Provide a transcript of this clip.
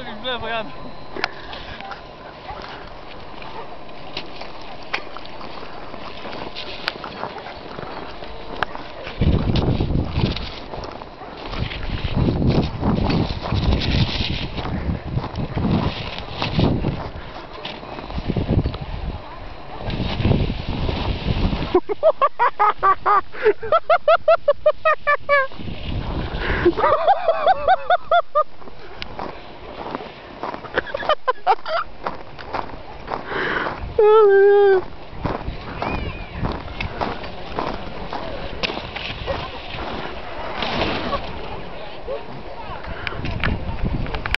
Kurde, jak w lewo jadę. Ale Oh nie.